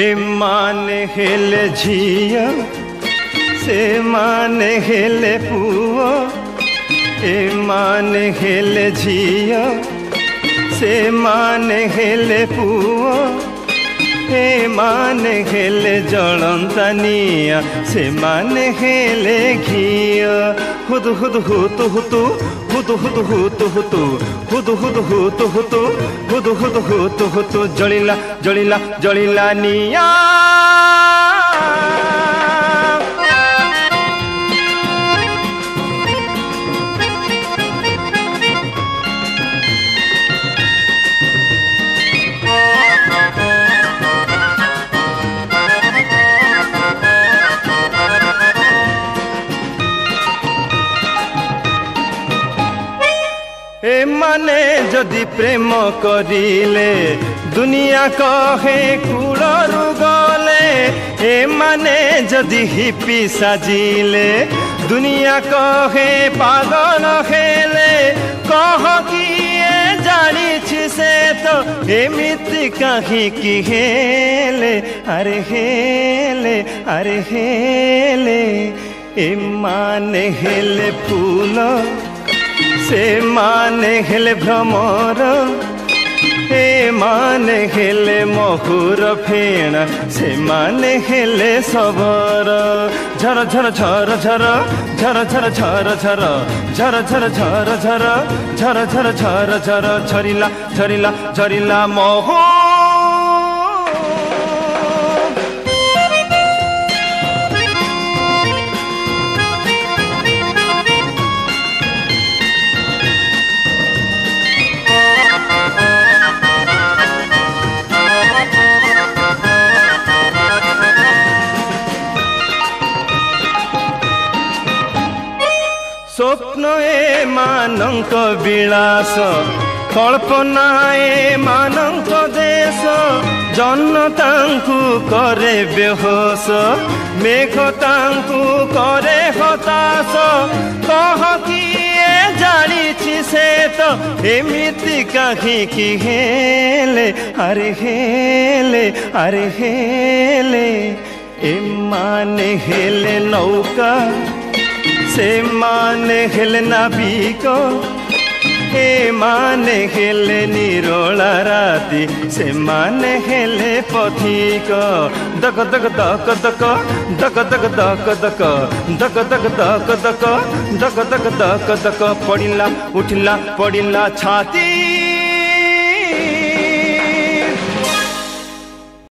मान हिल झियो से मान हिल पुओ ए मान हिल झियो से मान हिल पुओ ଏମାନେ ହେଲେ ଜଳନ୍ତା ନିଆଁ ସେମାନେ ହେଲେ ଘିଅ ହୁଦୁ ହୁଦୁ ହୁତୁ ହୁତୁ ହୁଦୁ ହୁଦୁ ହୁତୁ ହୁତୁ ହୁଦୁ ହୁଦୁ ହୁତୁ ହୁତୁ ହୁଦୁ ହୁଦୁ ହୁତୁ ହୁତୁ ଜଳିଲା ଜଳିଲା ଜଳିଲା ନିଆଁ এ মানে যদি প্ৰেম কৰিলে দুনিয়া কহে কুড়ৰু গলে এ মানে যদি হিপি সাজিলে দুনিয়া কহে পাগল খেলে কহ কিয়ে জানিছি সে তো এমিতি কাহি কি হেলে আরে হেলে আরে হেলে এ হেলে ফুল ले भ्रमर एमा महुर फेणर झर झर झर झर झर झर झर झर झर झर झर झर झर झर झरला झरला झरिला मह স্বপ্ন এମାନଙ୍କ ବିଳାସ କଳ୍ପନା ଏମାନଙ୍କ ଦେଶ ଜହ୍ନ ତାଙ୍କୁ କରେ ବେହୋସ ମେଘ ତାଙ୍କୁ କରେ ହତାଶ କହ କିଏ ଜାଣିଛି ସେ ତ ଏମିତି କାହିଁକି ହେଲେ ଆରେ ହେଲେ ଆରେ ହେଲେ ଏମାନେ ହେଲେ ନୌକା से माने हेलना बीको ए माने हेले निरोला राती से माने हेले पथिक दक दक दक दक दक दक दक दक दक दक दक दक दक दक दक दक पडिला उठिला पडिला छाती